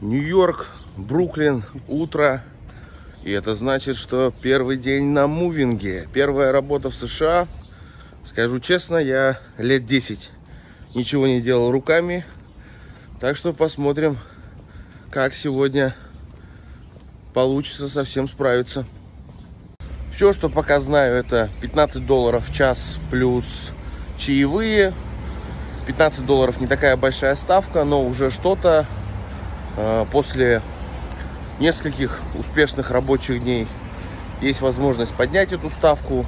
Нью-Йорк, Бруклин, утро. И это значит, что первый день на мувинге. Первая работа в США. Скажу честно, я лет 10 ничего не делал руками. Так что посмотрим, как сегодня получится совсем справиться. Все, что пока знаю, это 15 долларов в час плюс чаевые. 15 долларов не такая большая ставка, но уже что-то после нескольких успешных рабочих дней есть возможность поднять эту ставку.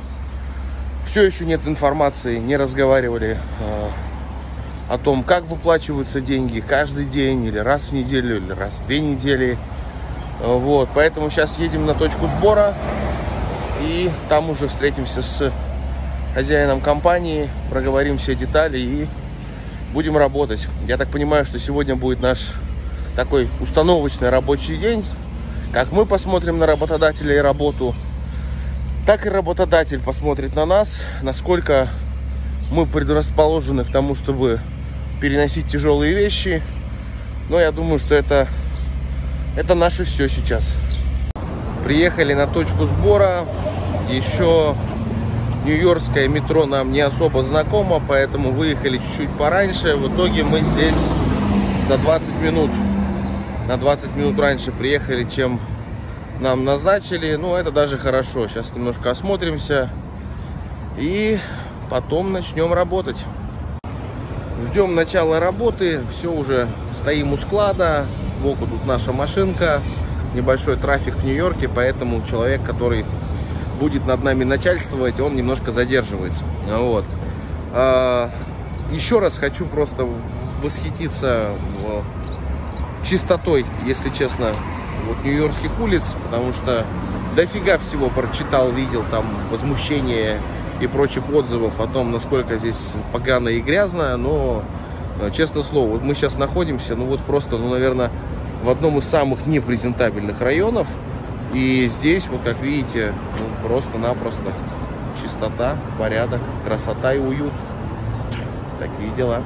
Все еще нет информации, не разговаривали э, о том, как выплачиваются деньги каждый день, или раз в неделю, или раз в две недели. Э, вот, поэтому сейчас едем на точку сбора и там уже встретимся с хозяином компании, проговорим все детали и будем работать. Я так понимаю, что сегодня будет наш такой установочный рабочий день. Как мы посмотрим на работодателя и работу, так и работодатель посмотрит на нас, насколько мы предрасположены к тому, чтобы переносить тяжелые вещи. Но я думаю, что это, это наше все сейчас. Приехали на точку сбора. Еще Нью-Йоркское метро нам не особо знакомо, поэтому выехали чуть-чуть пораньше. В итоге мы здесь за 20 минут на 20 минут раньше приехали, чем нам назначили. Ну, это даже хорошо. Сейчас немножко осмотримся и потом начнем работать. Ждем начала работы. Все уже стоим у склада. Сбоку тут наша машинка. Небольшой трафик в Нью-Йорке, поэтому человек, который будет над нами начальствовать, он немножко задерживается. Вот. А, еще раз хочу просто восхититься чистотой, если честно, вот нью-йоркских улиц, потому что дофига всего прочитал, видел там возмущение и прочих отзывов о том, насколько здесь погано и грязно, но, э, честно слово, вот мы сейчас находимся, ну вот просто, ну, наверное, в одном из самых непрезентабельных районов, и здесь, вот как видите, ну, просто-напросто чистота, порядок, красота и уют. Такие дела.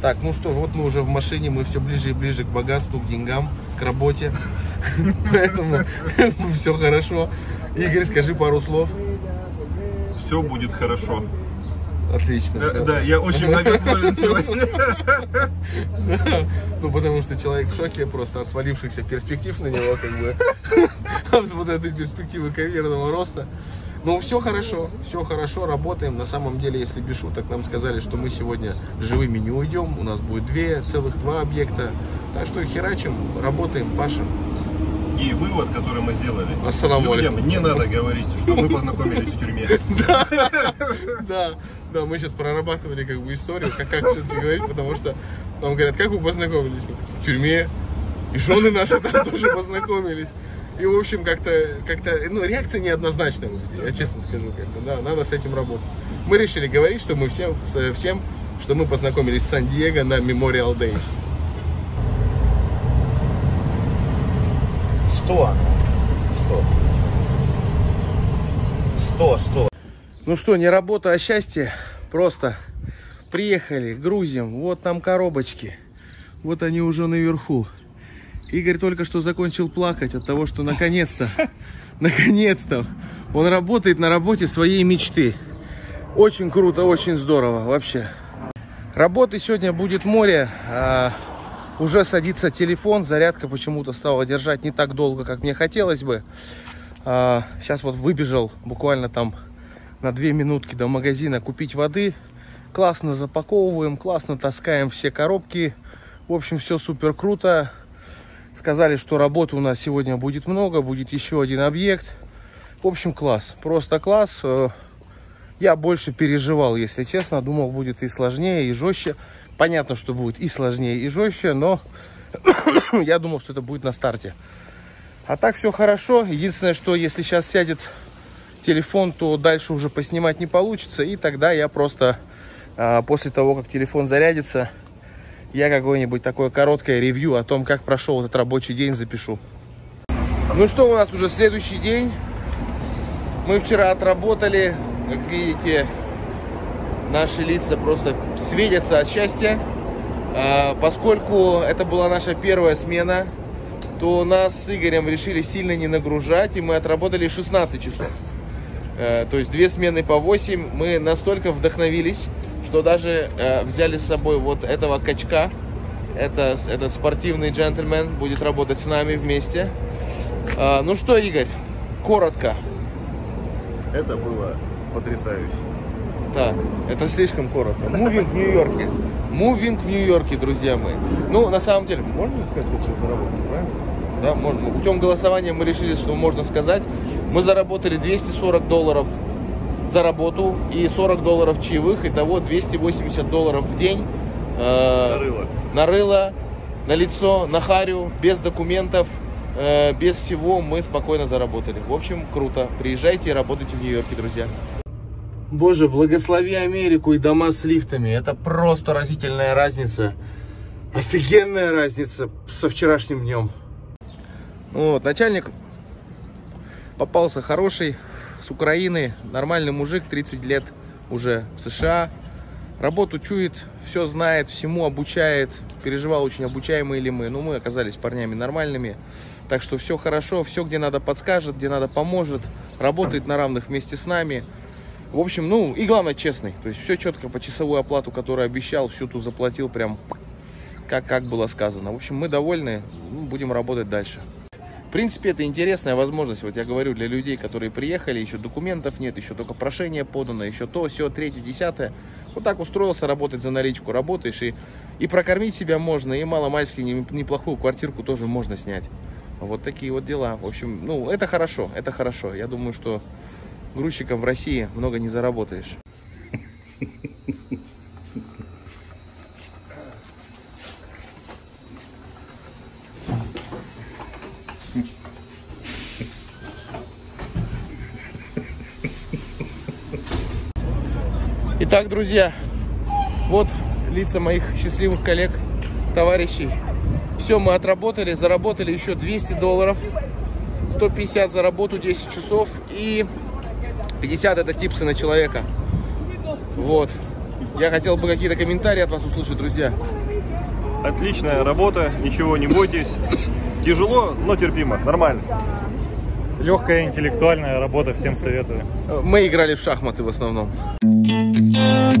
Так, ну что, вот мы уже в машине, мы все ближе и ближе к богатству, к деньгам, к работе. Поэтому все хорошо. Игорь, скажи пару слов. Все будет хорошо. Отлично. Да, да. да я очень многословен сегодня. Да, ну, потому что человек в шоке просто от свалившихся перспектив на него, как бы, от вот этой перспективы карьерного роста. Ну, все хорошо, все хорошо, работаем. На самом деле, если без шуток, нам сказали, что мы сегодня живыми не уйдем. У нас будет две, целых два объекта. Так что херачим, работаем, пашем. И вывод, который мы сделали. Ассаламу Людям не надо говорить, что мы познакомились в тюрьме. Да, да, мы сейчас прорабатывали как бы историю, как, как все-таки говорить, потому что нам говорят, как вы познакомились? В тюрьме. И жены наши там тоже познакомились. И, в общем, как-то, как-то, ну, реакция неоднозначная, я честно скажу, как-то, да, надо с этим работать. Мы решили говорить, что мы всем, всем что мы познакомились с Сан-Диего на Memorial Days. Сто. Сто. Сто, сто. Ну что, не работа, а счастье. Просто приехали, грузим. Вот там коробочки. Вот они уже наверху. Игорь только что закончил плакать от того, что наконец-то, наконец-то он работает на работе своей мечты. Очень круто, очень здорово вообще. Работы сегодня будет море. А, уже садится телефон, зарядка почему-то стала держать не так долго, как мне хотелось бы. А, сейчас вот выбежал буквально там на две минутки до магазина купить воды. Классно запаковываем, классно таскаем все коробки. В общем, все супер круто. Сказали, что работы у нас сегодня будет много, будет еще один объект. В общем, класс, просто класс. Э, я больше переживал, если честно. Думал, будет и сложнее, и жестче. Понятно, что будет и сложнее, и жестче, но я думал, что это будет на старте. А так все хорошо. Единственное, что если сейчас сядет телефон, то дальше уже поснимать не получится. И тогда я просто а, после того, как телефон зарядится, я какое-нибудь такое короткое ревью о том, как прошел этот рабочий день, запишу. Ну что, у нас уже следующий день. Мы вчера отработали, как видите, наши лица просто светятся от счастья, а, поскольку это была наша первая смена. то нас с Игорем решили сильно не нагружать, и мы отработали 16 часов. Э, то есть две смены по 8. Мы настолько вдохновились, что даже э, взяли с собой вот этого качка. Это, этот спортивный джентльмен будет работать с нами вместе. Э, ну что, Игорь, коротко. Это было потрясающе. Так, это слишком коротко. Мувинг в Нью-Йорке. Мувинг в Нью-Йорке, друзья мои. Ну, на самом деле, можно сказать, сколько заработали, правильно? Да, можно. Путем голосования мы решили, что можно сказать. Мы заработали 240 долларов за работу и 40 долларов чаевых. Итого 280 долларов в день. Э, Нарыло. на рыло, на лицо, на харю, без документов, э, без всего мы спокойно заработали. В общем, круто. Приезжайте и работайте в Нью-Йорке, друзья. Боже, благослови Америку и дома с лифтами. Это просто разительная разница. Офигенная разница со вчерашним днем. Ну Вот, начальник попался хороший, с Украины, нормальный мужик, 30 лет уже в США. Работу чует, все знает, всему обучает. Переживал очень обучаемые ли мы, но мы оказались парнями нормальными. Так что все хорошо, все где надо подскажет, где надо поможет. Работает на равных вместе с нами. В общем, ну и главное честный. То есть все четко по часовую оплату, которую обещал, всю ту заплатил прям как, как было сказано. В общем, мы довольны, ну, будем работать дальше. В принципе, это интересная возможность, вот я говорю, для людей, которые приехали, еще документов нет, еще только прошение подано, еще то, все, третье, десятое. Вот так устроился работать за наличку, работаешь, и, и прокормить себя можно, и маломальски не- неплохую квартирку тоже можно снять. Вот такие вот дела. В общем, ну, это хорошо, это хорошо. Я думаю, что грузчиком в России много не заработаешь. Итак, друзья, вот лица моих счастливых коллег, товарищей. Все, мы отработали, заработали еще 200 долларов, 150 за работу, 10 часов и 50 это типсы на человека. Вот. Я хотел бы какие-то комментарии от вас услышать, друзья. Отличная работа, ничего не бойтесь. Тяжело, но терпимо, нормально. Легкая интеллектуальная работа, всем советую. Мы играли в шахматы в основном. Squad.